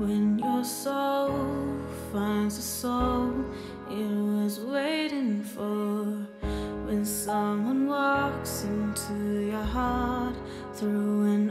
When your soul finds a soul it was waiting for. When someone walks into your heart through an